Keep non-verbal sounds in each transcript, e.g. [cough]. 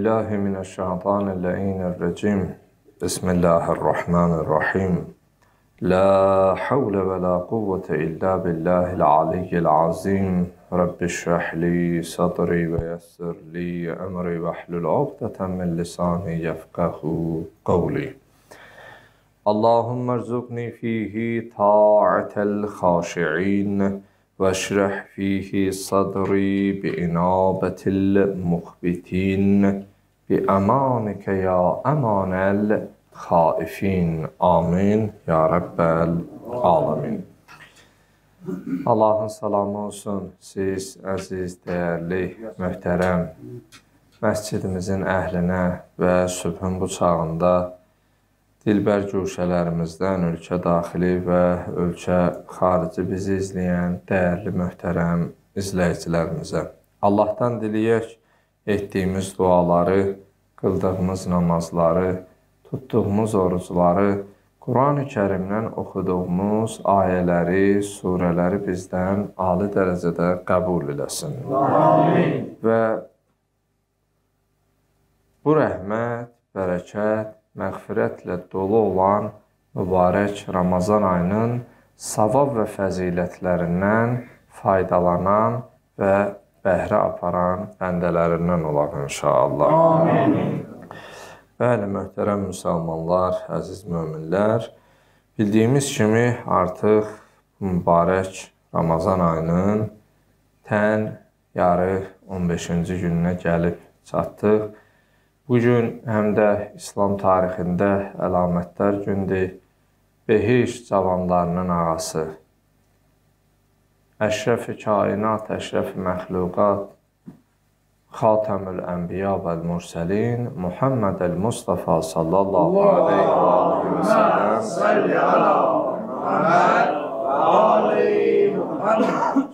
بالله من الشيطان اللعين الرجيم. بسم الله الرحمن الرحيم. لا حول ولا قوة إلا بالله العلي العظيم. رب اشرح لي صدري ويسر لي أمري واحلل عقدة من لساني يفقه قولي. اللهم ارزقني فيه طاعة الخاشعين واشرح فيه صدري بإنابة المخبتين. بأمانك يا أمان الخائفين آمين ya Rabbel Alamin. Allahın salamı olsun siz əziz, dəyərli, möhtərəm məscidimizin əhlinə və sübhün bu çağında dilbər güşələrimizdən ölkə daxili və ölkə xarici bizi izləyən dəyərli möhtərəm izləyicilərimizə. Allahdan diləyək etdiyimiz duaları, qıldığımız namazları, tutduğumuz orucları, Quran-ı Kərimdən oxuduğumuz ayələri, surələri bizdən ali dərəcədə qəbul eləsin. Amin. Və bu rəhmət, bərəkət, məğfirətlə dolu olan mübarək Ramazan ayının savab və fəzilətlərindən faydalanan və bəhrə aparan bəndələrindən olaq inşallah. Amin. Bəli, möhtərəm müsəlmanlar, əziz möminlər, bildiyimiz kimi artıq mübarək Ramazan ayının tən yarı 15-ci gününə gəlib çatdıq. Bu gün həm də İslam tarixində əlamətdar gündür. Behiş cavanlarının ağası, Əşrəf-i kainat, əşrəf-i məxluqat, Xatəmül Ənbiya vəl Mürsəlin, Muhammed el-Mustafa sallallahu aleyhi və səlləm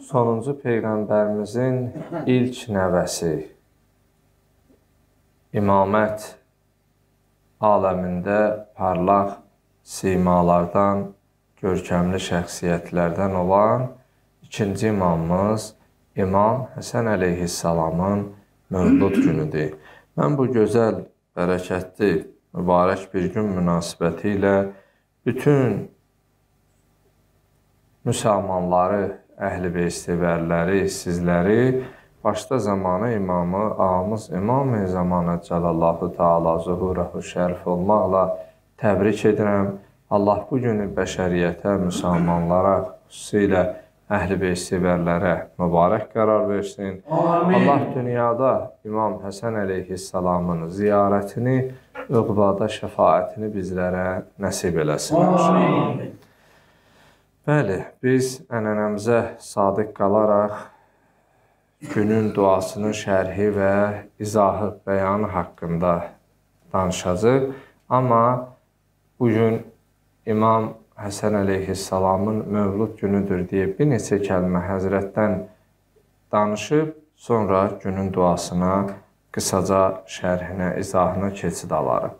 sonuncu Peyğəmbərimizin ilk nəvəsi, imamət aləmində parlaq simalardan, görkəmli şəxsiyyətlərdən olan ikinci imamımız İmam Həsən əleyhissalamın mövlud [clears throat] günüdür. Mən bu gözəl, bərəkətli, mübarək bir gün münasibəti ilə bütün müsəlmanları, əhl-i beyt sevərləri, sizləri başda zamanı imamı, ağamız İmam-ı Zamanət Cəlallahu Teala zuhurahu şərif olmaqla təbrik edirəm. Allah bu günü bəşəriyyətə, müsəlmanlara, xüsusilə əhl-i beyt sevərlərə mübarək qərar versin. Amin. Allah dünyada İmam Həsən əleyhissalamın ziyarətini, öqbada şəfaətini bizlərə nəsib eləsin. Amin. Bəli, biz ənənəmizə sadiq qalaraq günün duasının şərhi və izahı, bəyanı haqqında danışacaq. Amma bugün İmam Həsən əleyhissalamın mövlud günüdür deyə bir neçə kəlmə Həzrətdən danışıb, sonra günün duasına, qısaca şərhinə, izahına keçid alarıq.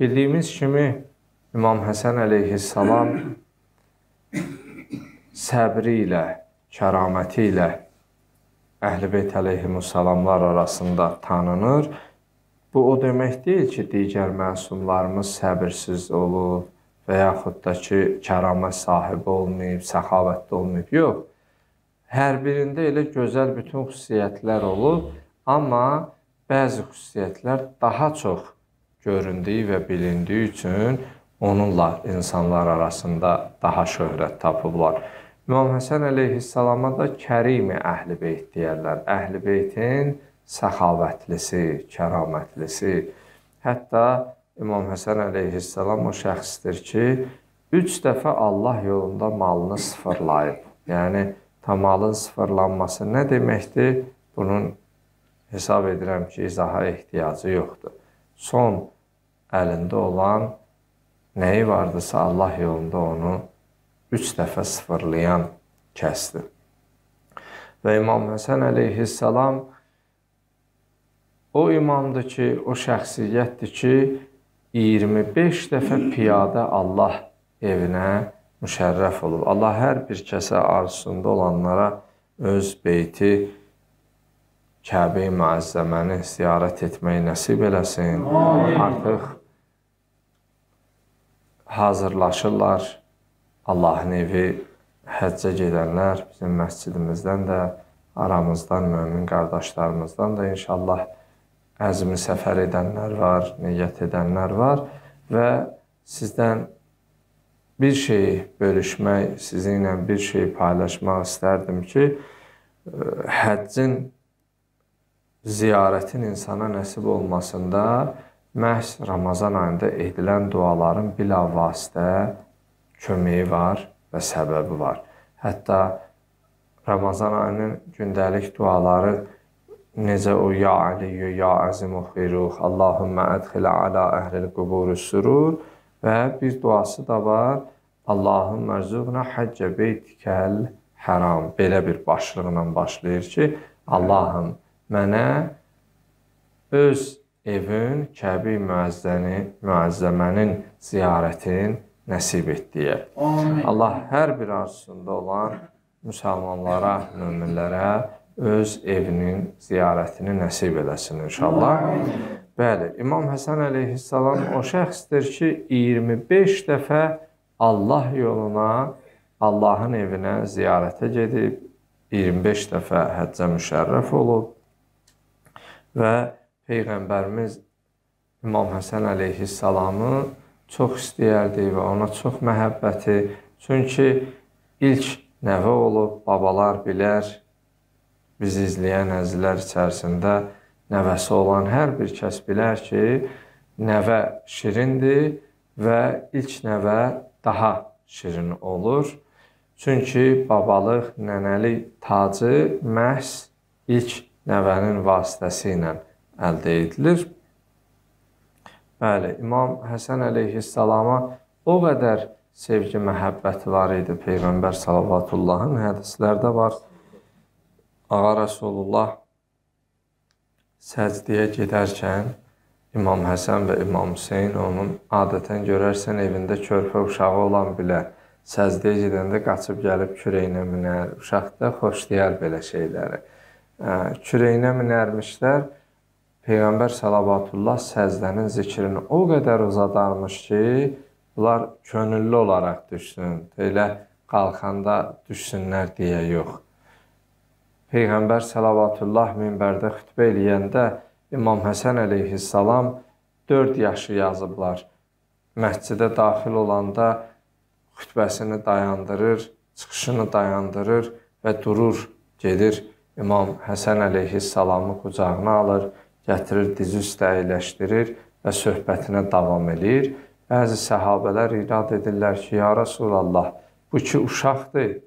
Bildiyimiz kimi İmam Həsən əleyhissalam səbri ilə, kəraməti ilə Əhl-i əleyhimussalamlar arasında tanınır. Bu o demək deyil ki, digər məsumlarımız səbirsiz olub və yaxud da ki, kəramət sahibi olmayıb, səxavətli olmayıb. Yox. Hər birində elə gözəl bütün xüsusiyyətlər olub, amma bəzi xüsusiyyətlər daha çox göründüyü və bilindiyi üçün onunla insanlar arasında daha şöhrət tapıblar. İmam Həsən əleyhissalama da Kərimi Əhl-i Beyt deyərlər. Əhl-i Beytin səxavətlisi, kəramətlisi. Hətta İmam Həsən əleyhissalam o şəxsdir ki, üç dəfə Allah yolunda malını sıfırlayıb. Yəni, tamalın sıfırlanması nə deməkdir? Bunun hesab edirəm ki, izaha ehtiyacı yoxdur. Son əlində olan nəyi vardısa Allah yolunda onu üç dəfə sıfırlayan kəsdir. Və İmam Həsən əleyhissalam o imamdır ki, o şəxsiyyətdir ki, 25 dəfə piyada Allah evinə müşərrəf olub. Allah hər bir kəsə arzusunda olanlara öz beyti Kəbə-i Müəzzəməni ziyarət etməyi nəsib eləsin. Amin. Artıq hazırlaşırlar. Allahın evi həccə gedənlər bizim məscidimizdən də, aramızdan mömin qardaşlarımızdan da inşallah əzmi səfər edənlər var, niyyət edənlər var və sizdən bir şeyi bölüşmək, sizinlə bir şey paylaşmaq istərdim ki, həccin ziyarətin insana nəsib olmasında məhz Ramazan ayında edilən duaların bilavasitə köməyi var və səbəbi var. Hətta Ramazan ayının gündəlik duaları necə o ya Aliyyü, ya Əzimu xeyruh, Allahümmə ədxilə alə əhlil quburu sürur və bir duası da var. Allahümmə rzuqna həccə beytikəl haram. Belə bir başlıqla başlayır ki, Allahım mənə öz evin Kəbi müəzzəni, müəzzəmənin ziyarətin nəsib et deyə. Amin. Allah hər bir arzusunda olan müsəlmanlara, möminlərə öz evinin ziyarətini nəsib eləsin inşallah. Bəli, İmam Həsən əleyhissalam o şəxsdir ki, 25 dəfə Allah yoluna, Allahın evinə ziyarətə gedib, 25 dəfə həccə müşərrəf olub və Peyğəmbərimiz İmam Həsən əleyhissalamı çox istəyərdi və ona çox məhəbbəti. Çünki ilk nəvə olub, babalar bilər, bizi izləyən əzizlər içərisində nəvəsi olan hər bir kəs bilər ki, nəvə şirindir və ilk nəvə daha şirin olur. Çünki babalıq, nənəlik tacı məhz ilk nəvənin vasitəsilə əldə edilir. Bəli, İmam Həsən əleyhissalama o qədər sevgi, məhəbbəti var idi Peyğəmbər sallavatullahın hədislərdə var. Ağa Rasulullah səcdiyə gedərkən İmam Həsən və İmam Hüseyn onun adətən görərsən evində körpə uşağı olan bilə səcdiyə gedəndə qaçıb gəlib kürəyinə minər. Uşaq da xoşlayar belə şeyləri. Kürəyinə minərmişlər Peyğəmbər salavatullah səzdənin zikrini o qədər uzadarmış ki, bunlar könüllü olaraq düşsün. Elə qalxanda düşsünlər deyə yox. Peyğəmbər salavatullah minbərdə xütbə eləyəndə İmam Həsən əleyhissalam 4 yaşı yazıblar. Məscidə daxil olanda xütbəsini dayandırır, çıxışını dayandırır və durur, gedir İmam Həsən əleyhissalamı qucağına alır gətirir, dizi üstə əyləşdirir və söhbətinə davam edir. Bəzi səhabələr irad edirlər ki, ya Rasulallah, bu ki uşaqdır.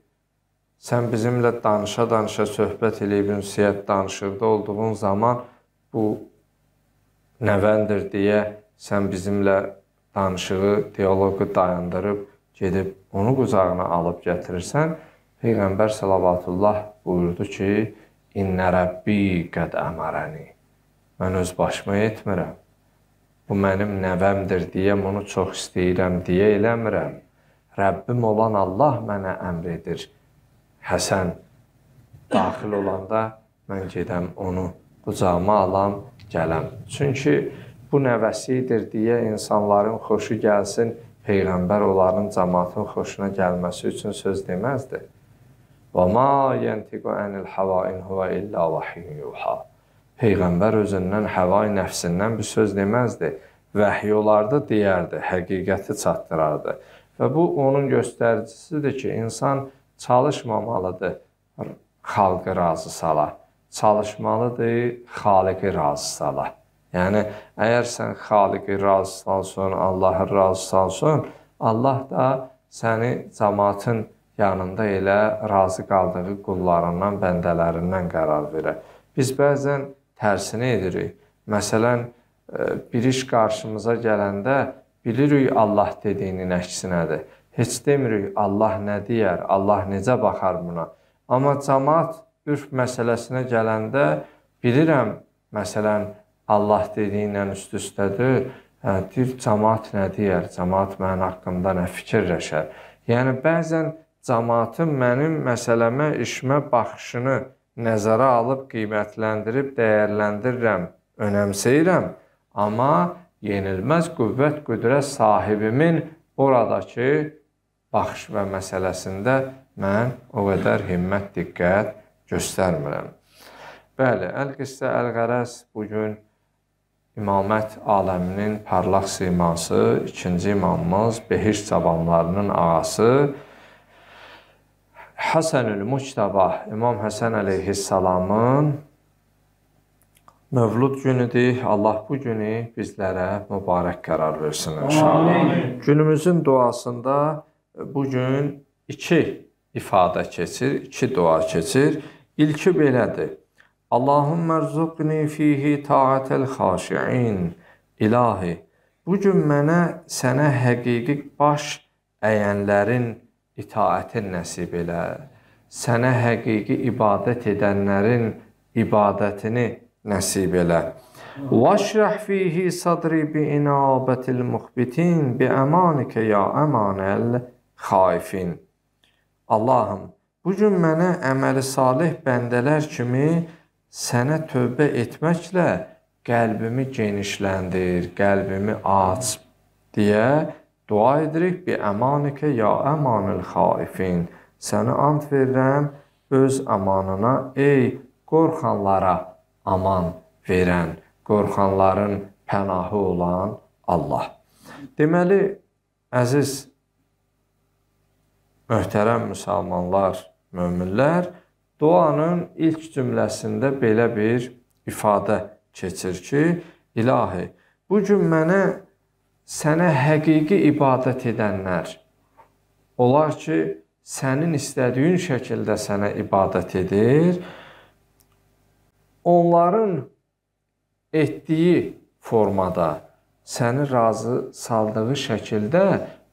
Sən bizimlə danışa-danışa söhbət eləyib ünsiyyət danışırda olduğun zaman bu nəvəndir deyə sən bizimlə danışığı, dialoqu dayandırıb gedib onu qucağına alıb gətirirsən. Peyğəmbər sallallahu buyurdu ki: "İnnə Rəbbi qəd əmərəni." Mən öz başıma etmirəm. Bu mənim nəvəmdir deyə onu çox istəyirəm deyə eləmirəm. Rəbbim olan Allah mənə əmr edir. Həsən daxil olanda mən gedəm onu qucağıma alam, gələm. Çünki bu nəvəsidir deyə insanların xoşu gəlsin, peyğəmbər onların cəmaatın xoşuna gəlməsi üçün söz deməzdi. Və ma yentiqu anil hava in huwa illa vahyun yuha. Peyğəmbər özündən, həvai nəfsindən bir söz deməzdi. Vəhy olardı, deyərdi, həqiqəti çatdırardı. Və bu onun göstəricisidir ki, insan çalışmamalıdır xalqı razı sala. Çalışmalıdır xaliqi razı sala. Yəni, əgər sən xaliqi razı salsın, Allahı razı salsın, Allah da səni cəmatın yanında elə razı qaldığı qullarından, bəndələrindən qərar verər. Biz bəzən tərsini edirik. Məsələn, e, bir iş qarşımıza gələndə bilirik Allah dediyinin əksinədir. Heç demirik Allah nə deyər, Allah necə baxar buna. Amma cəmaat ürf məsələsinə gələndə bilirəm, məsələn, Allah dediyi ilə üst-üstədir. Hə, deyir, cəmaat nə deyər, cəmaat mənim haqqımda nə fikirləşər. Yəni, bəzən cəmaatın mənim məsələmə, işmə baxışını nəzərə alıb qiymətləndirib dəyərləndirirəm, önəmsəyirəm, amma yenilməz qüvvət, qüdrət sahibimin oradakı baxış və məsələsində mən o qədər himmət, diqqət göstərmirəm. Bəli, Əl-Qissə Əl-Qərəz bu gün İmamət aləminin parlaq siması, ikinci imamımız, Behiş cavanlarının ağası Həsənül Muctəba İmam Həsən əleyhissalamın Mövlud günüdür. Allah bu günü bizlərə mübarək qərar versin inşallah. Günümüzün duasında bu gün iki ifadə keçir, iki dua keçir. İlki belədir. Allahümmə rzuqni fihi taatəl xaşiin. İlahi, bu gün mənə sənə həqiqi baş əyənlərin itaətin nəsib elə. Sənə həqiqi ibadət edənlərin ibadətini nəsib elə. Vaşrah fihi sadri bi inabətil muxbitin bi əmanikə ya əmanəl xaifin. Allahım, bu gün mənə əməli salih bəndələr kimi sənə tövbə etməklə qəlbimi genişləndir, qəlbimi aç deyə dua edirik. Bi əmanikə ya əmanil xaifin. Sənə ant verirəm öz amanına, ey qorxanlara aman verən, qorxanların pənahı olan Allah. Deməli, əziz möhtərəm müsəlmanlar, möminlər, Duanın ilk cümləsində belə bir ifadə keçir ki, İlahi, bu gün mənə sənə həqiqi ibadət edənlər, onlar ki, sənin istədiyin şəkildə sənə ibadət edir, onların etdiyi formada səni razı saldığı şəkildə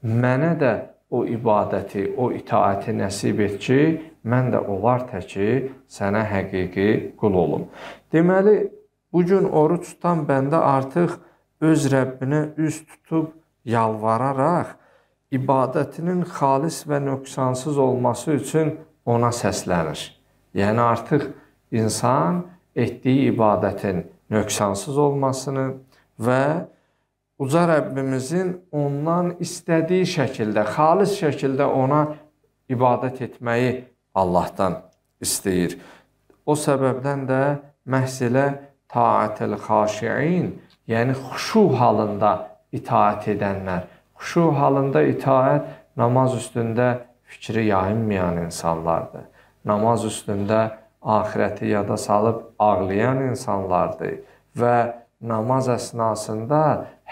mənə də o ibadəti, o itaəti nəsib et ki, mən də onlar təki sənə həqiqi qul olum. Deməli, bu gün oruç tutan bəndə artıq öz Rəbbinə üz tutub yalvararaq ibadətinin xalis və nöqsansız olması üçün ona səslənir. Yəni artıq insan etdiyi ibadətin nöqsansız olmasını və uca Rəbbimizin ondan istədiyi şəkildə, xalis şəkildə ona ibadət etməyi Allahdan istəyir. O səbəbdən də məhz elə taatül xaşiin, yəni xuşu halında itaat edənlər, xuşu halında itaat namaz üstündə fikri yayınmayan insanlardır. Namaz üstündə axirəti yada salıb ağlayan insanlardır və namaz əsnasında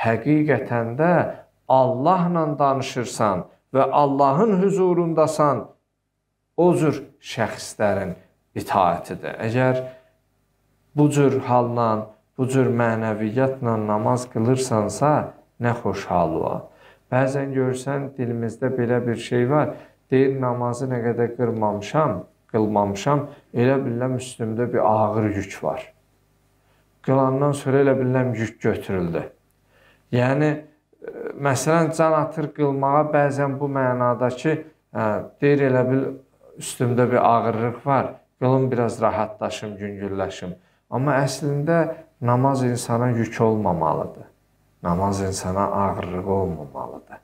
həqiqətən də Allahla danışırsan və Allahın huzurundasan, o cür şəxslərin itaətidir. Əgər bu cür halla, bu cür mənəviyyatla namaz qılırsansa, nə xoşhal ola. Bəzən görsən dilimizdə belə bir şey var. Deyir namazı nə qədər qırmamışam, qılmamışam, elə bilirəm üstümdə bir ağır yük var. Qılandan sonra elə bilirəm yük götürüldü. Yəni məsələn can atır qılmağa bəzən bu mənada ki, hə, deyir elə bil üstümdə bir ağırlıq var, qılım biraz rahatlaşım, yüngülləşim. Amma əslində namaz insana yük olmamalıdır. Namaz insana ağırlıq olmamalıdır.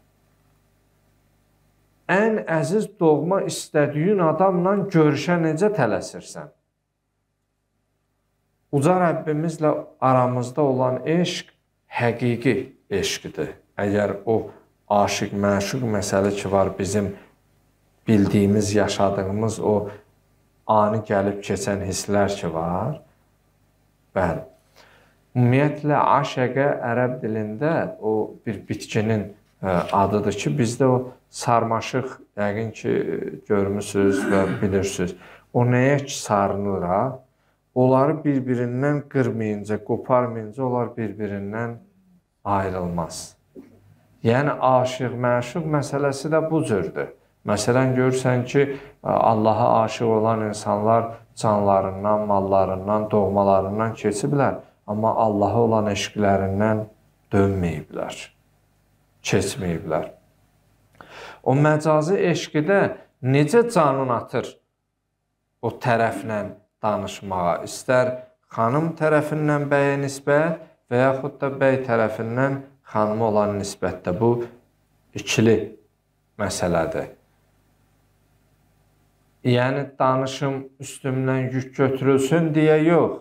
Ən əziz doğma istədiyin adamla görüşə necə tələsirsən? Uca Rəbbimizlə aramızda olan eşq həqiqi eşqdir. Əgər o aşiq, məşuq məsələ ki var bizim bildiyimiz, yaşadığımız o ani gəlib keçən hisslər ki var. Bəli. Ümumiyyətlə aşəqə ərəb dilində o bir bitkinin e, adıdır ki, bizdə o sarmaşıq yəqin ki görmüsüz və bilirsiniz. O nəyə ki sarınır ha? onları bir-birindən qırmayınca, qoparmayınca onlar bir-birindən ayrılmaz. Yəni aşiq, məşuq məsələsi də bu cürdür. Məsələn görürsən ki, Allaha aşiq olan insanlar canlarından, mallarından, doğmalarından keçiblər, amma Allaha olan eşqlərindən dönməyiblər. Keçməyiblər. O məcazi eşqidə necə canın atır o tərəflə danışmağa, istər xanım tərəfindən bəyə nisbət və yaxud da bəy tərəfindən xanıma olan nisbətdə bu ikili məsələdir. Yəni danışım üstümdən yük götürülsün deyə yox.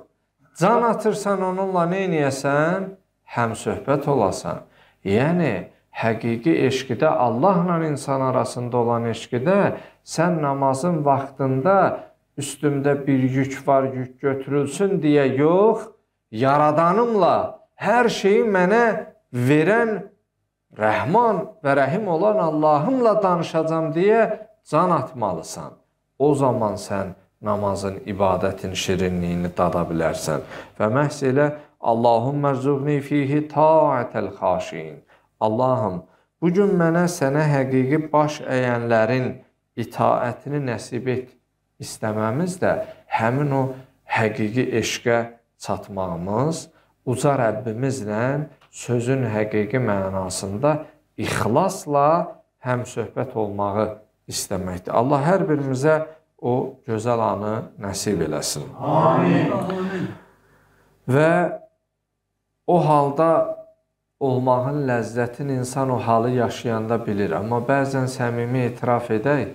Can atırsan onunla nə edəsən? Həm söhbət olasan. Yəni həqiqi eşqidə Allahla insan arasında olan eşqidə sən namazın vaxtında üstümdə bir yük var, yük götürülsün deyə yox, yaradanımla hər şeyi mənə verən Rəhman və Rəhim olan Allahımla danışacam deyə can atmalısan. O zaman sən namazın, ibadətin şirinliyini dada bilərsən. Və məhz elə Allahumma rzuqni fihi ta'atel xaşin. Allahım, bu gün mənə sənə həqiqi baş əyənlərin itaətini nəsib et istəməmiz də həmin o həqiqi eşqə çatmağımız uca Rəbbimizlə sözün həqiqi mənasında ixlasla həm söhbət olmağı istəməkdir. Allah hər birimizə o gözəl anı nəsib eləsin. Amin. Və o halda olmağın ləzzətini insan o halı yaşayanda bilir. Amma bəzən səmimi etiraf edək,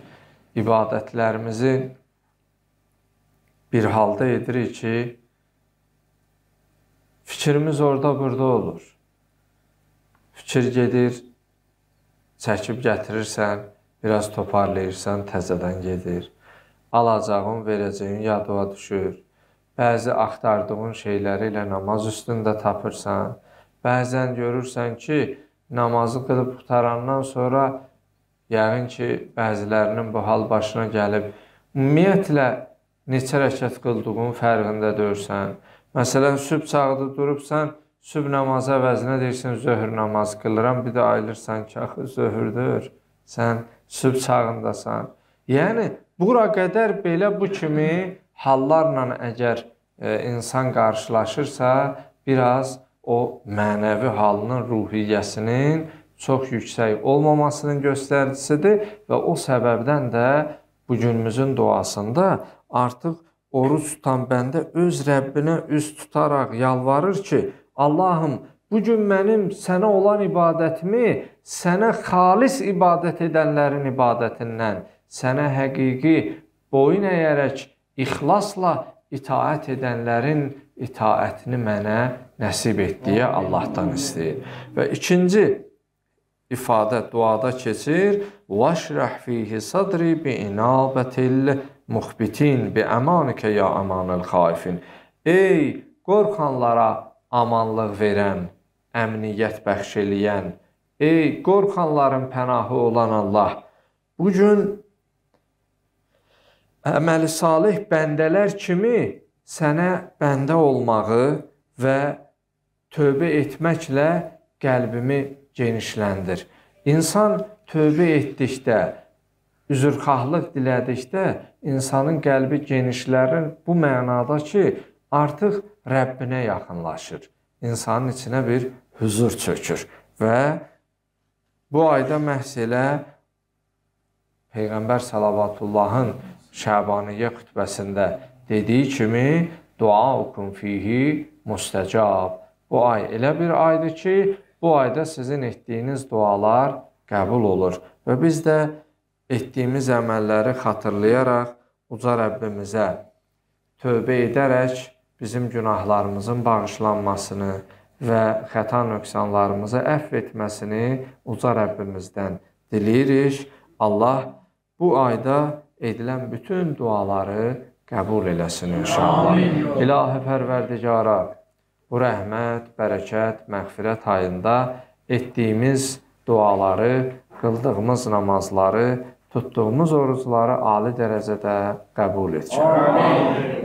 ibadətlərimizi bir halda edirik ki, fikrimiz orada burada olur. Fikir gedir, çəkib gətirirsən, biraz toparlayırsan, təzədən gedir. Alacağın, verəcəyin yadıva düşür. Bəzi axtardığın şeyləri ilə namaz üstündə tapırsan, Bəzən görürsən ki, namazı qılıb qutarandan sonra yəqin ki, bəzilərinin bu hal başına gəlib. Ümumiyyətlə neçə rəkat qıldığın fərqində deyirsən. Məsələn, sübh çağıda durubsan, sübh namazı əvəzinə deyirsən zöhr namazı qılıram, bir də ayılırsan ki, axı zöhrdür. Sən sübh çağındasan. Yəni bura qədər belə bu kimi hallarla əgər e, insan qarşılaşırsa, biraz o mənəvi halının, ruhiyyəsinin çox yüksək olmamasının göstəricisidir və o səbəbdən də bu günümüzün duasında artıq oruç tutan bəndə öz Rəbbinə üz tutaraq yalvarır ki, Allahım, bu gün mənim sənə olan ibadətimi sənə xalis ibadət edənlərin ibadətindən, sənə həqiqi boyun əyərək ixlasla itaət edənlərin itaətini mənə nəsib et deyə Allahdan istəyir. Və ikinci ifadə duada keçir: "Vaşrah fihi sadri bi inabatil muxbitin bi amanika ya amanal xaifin." Ey qorxanlara amanlıq verən, əmniyyət bəxş eləyən, ey qorxanların pənahı olan Allah, bu gün əməli salih bəndələr kimi sənə bəndə olmağı və tövbə etməklə qəlbimi genişləndir. İnsan tövbə etdikdə, üzrxahlıq dilədikdə insanın qəlbi genişlərir. Bu mənada ki, artıq Rəbbinə yaxınlaşır. İnsanın içinə bir huzur çökür. Və bu ayda məhz elə Peyğəmbər sallavatullahın Şəbaniyyə xütbəsində dediyi kimi duaukum fihi mustəcab. Bu ay elə bir aydır ki, bu ayda sizin etdiyiniz dualar qəbul olur. Və biz də etdiyimiz əməlləri xatırlayaraq uca Rəbbimizə tövbə edərək bizim günahlarımızın bağışlanmasını və xəta nöqsanlarımızı əfv etməsini uca Rəbbimizdən diləyirik. Allah bu ayda edilən bütün duaları qəbul eləsin inşallah. İlahi Pərverdigara bu rəhmət, bərəkət, məğfirət ayında etdiyimiz duaları, qıldığımız namazları, tutduğumuz orucları ali dərəcədə qəbul et.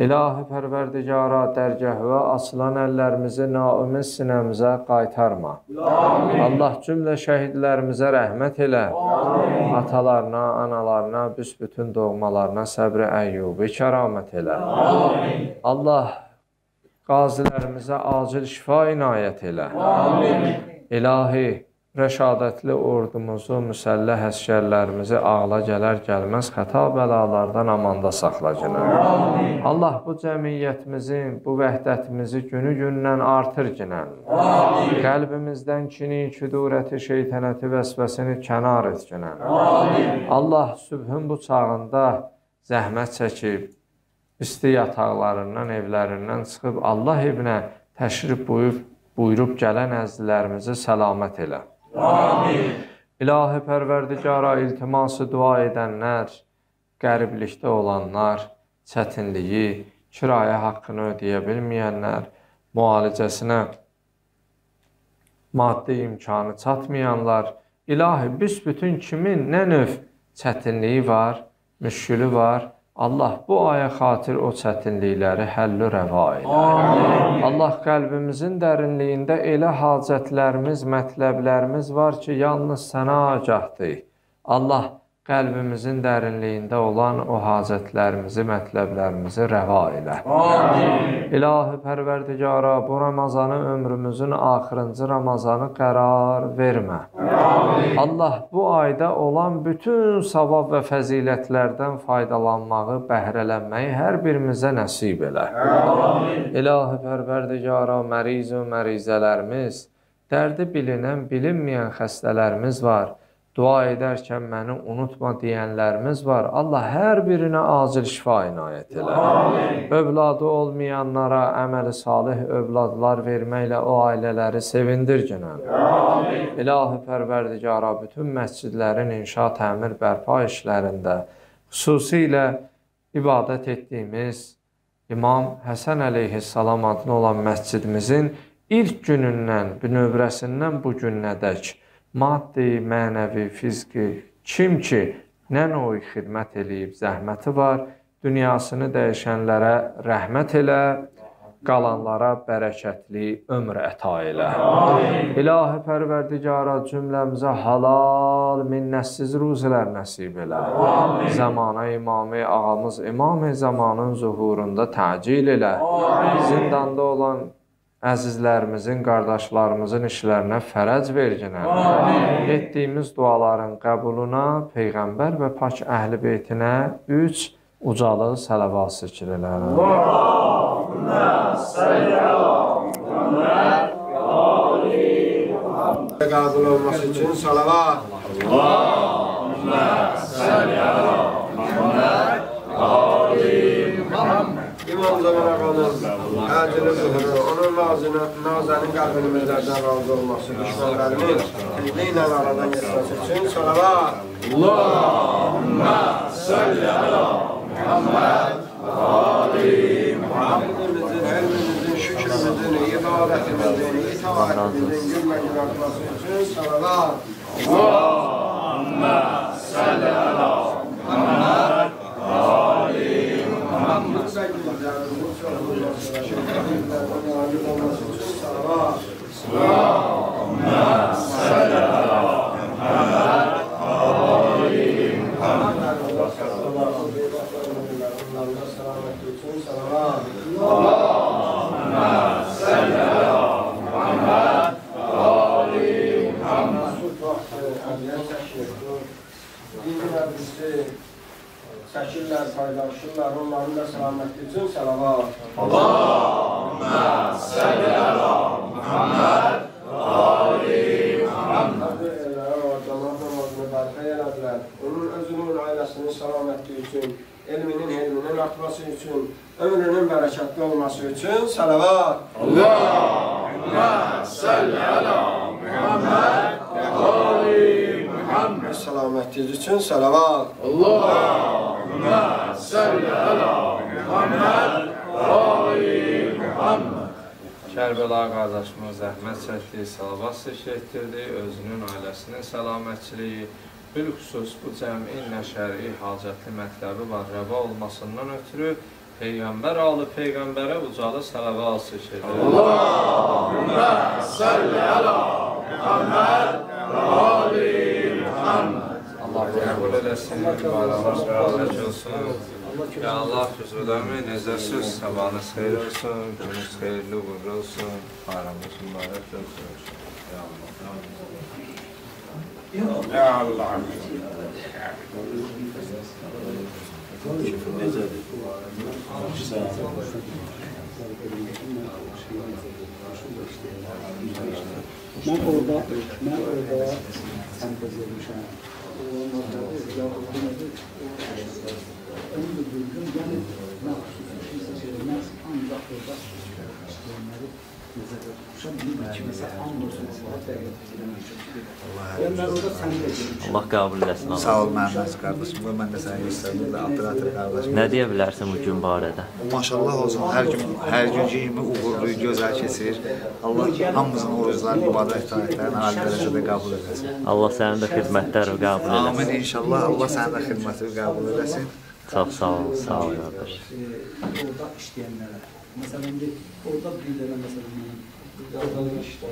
İlahi Pərverdigara dərgəhvə açılan əllərimizi naümid sinəmizə qaytarma. Amin. Allah cümlə şəhidlərimizə rəhmət elə. Amin. Atalarına, analarına, büsbütün doğmalarına səbri əyyubi kəramət elə. Amin. Allah qazilərimizə acil şifa inayət elə. Amin. İlahi, rəşadətli ordumuzu, müsəlləh əskərlərimizi ağla gələr gəlməz xəta bəlalardan amanda saxla Cenab. Allah bu cəmiyyətimizin, bu vəhdətimizi günü-gündən artır Cenab. Qəlbimizdən kini, küdurəti, şeytənəti, vəsvəsini kənar et Cenab. Allah sübhün bu çağında zəhmət çəkib, isti yataqlarından, evlərindən çıxıb Allah evinə təşrif buyurub, buyurub gələn əzzilərimizi səlamət elə. Amin. İlahi pərverdigara iltiması dua edənlər, qəriblikdə olanlar, çətinliyi, kirayə haqqını ödəyə bilməyənlər, müalicəsinə maddi imkanı çatmayanlar, ilahi büsbütün kimin nə növ çətinliyi var, müşkülü var, Allah bu aya xatir o çətinlikləri həllü rəva elə. Amin. Allah qəlbimizin dərinliyində elə hacətlərimiz, mətləblərimiz var ki, yalnız sənə agahdır. Allah qəlbimizin dərinliyində olan o hacətlərimizi, mətləblərimizi rəva elə. Amin. İlahi Pərverdigara, bu Ramazanı ömrümüzün axırıncı Ramazanı qərar vermə. Amin. Allah bu ayda olan bütün savab və fəzilətlərdən faydalanmağı, bəhrələnməyi hər birimizə nəsib elə. Amin. İlahi Pərverdigara, məriz və mərizələrimiz, dərdi bilinən, bilinməyən xəstələrimiz var dua edərkən məni unutma deyənlərimiz var. Allah hər birinə acil şifa inayət elə. Amin. Övladı olmayanlara əməli salih övladlar verməklə o ailələri sevindir Cenab. Amin. İlahi Pərverdigara bütün məscidlərin inşa, təmir, bərpa işlərində xüsusilə ibadət etdiyimiz İmam Həsən əleyhissalam adına olan məscidimizin ilk günündən, bünövrəsindən bu günədək maddi, mənəvi, fiziki kim ki nə növ xidmət eləyib, zəhməti var, dünyasını dəyişənlərə rəhmət elə, qalanlara bərəkətli ömr əta elə. Amin. İlahi Pərverdigara cümləmizə halal, minnətsiz ruzilər nəsib elə. Amin. Zamana imamı, ağamız imam zamanın zuhurunda təcil elə. Amin. Zindanda olan əzizlərimizin, qardaşlarımızın işlərinə fərəc verginə, Amin. etdiyimiz duaların qəbuluna, Peyğəmbər və pak əhl-i beytinə üç ucalı sələvat zikr elərim. Allahümmə səlli əla Muhammed və ali Muhammed. Qəbul olması üçün salavat. Allahümmə səlli əla Muhammed və ali Muhammed. İmam zamana qalır əcili zuhuru, onun nazını, nazənin qəlbimizlərdən razı olması, düşmənlərinin dilli ilə aradan getməsi üçün salavat. Allahümmə səlli əla Muhammed və ali Muhammed. Hamdimizin, elmimizin, şükrümüzün, ibadətimizin, itaətimizin gülmə gülərtması üçün salavat. Allahümmə səlli əla Muhammed Muhammed. Çəkirlər, paylaşırlar, onların da səlaməti üçün səlavat. Allahümmə səlli əla Muhammed və ali Muhammed. Cəmat namazını bərpa elədilər. Onun özünün, ailəsinin səlaməti üçün, elminin, elminin artması üçün, ömrünün bərəkətli olması üçün səlavat. Allahümmə səlli əla Muhammed və ali Muhammed. Səlamətiz üçün səlavat. Allah. Allahümme salli ala Muhammed və ali Muhammed. Kərbəla qardaşımız zəhmət çəkdi, salavat zikr etdirdi, özünün ailəsinin səlamətçiliyi, bilxüsus bu cəmin nəşəri, hacətli mətləbi var, rəva olmasından ötürü Peyğəmbər alı Peyğəmbərə ucalı səlavat zikr edir. Allahümme salli ala Muhammed ali. Allah qəbul eləsin, bayramınız mübarək olsun. Ya Allah huzurlarımı necəsiz, sabahınız xeyir olsun, gününüz xeyirli uğurlu olsun, bayramınız mübarək olsun. Ya Allah. Ya Allah'ım. Mən orada, mən orada sentez etmişəm. Onu da bildim, yəni nə xüsusi söyləməz, ancaq orada işləyənləri nəzərdə tutmuşam. Bilmir ki, məsələn, and olsun, Allaha təqdim Yəni mən orada sentez etmişəm. Allah qəbul eləsin. Sağ ol Məhəmməd qardaşım. Bu mən də sənə göstərdim də operator qardaşım. Nə deyə bilərsən bu gün barədə? Maşallah olsun. Hər gün hər gün kimi uğurlu, gözəl keçir. Allah hamımızın oruclarını, ibadət itaətlərini ali dərəcədə qəbul etsin. Allah sənin də xidmətləri qəbul Amin eləsin. inşallah. Allah sənin də xidmətini qəbul etsin. Çox sağ ol, sağ ol qardaş. orada işləyənlərə. Məsələn, orada bir dənə məsələn, orada işləyən